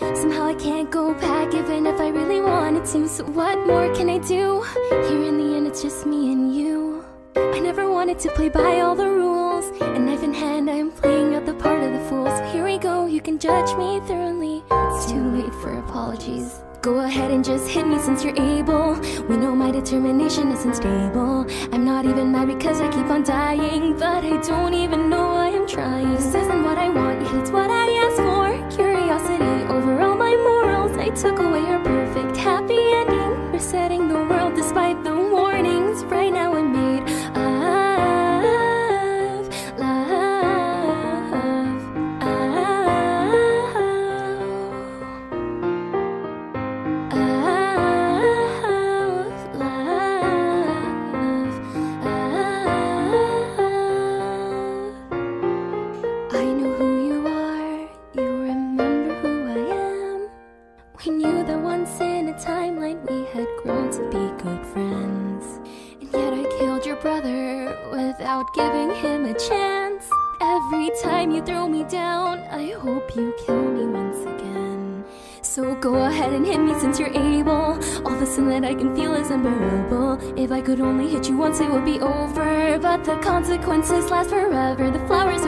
Somehow I can't go back, even if I really wanted to. So, what more can I do? Here in the end, it's just me and you. I never wanted to play by all the rules. And knife in hand, I'm playing out the part of the fool. So, here we go, you can judge me thoroughly. It's too late for apologies. Go ahead and just hit me since you're able. We know my determination isn't stable. I'm not even mad because I keep on dying, but I don't even know why I'm trying. This isn't what I want, yet it's what I asked for. Curiosity over all my morals. I took away your perfect happy once in a timeline we had grown to be good friends. And yet I killed your brother without giving him a chance. Every time you throw me down, I hope you kill me once again. So go ahead and hit me since you're able. All the sin that I can feel is unbearable. If I could only hit you once, it would be over. But the consequences last forever. The flowers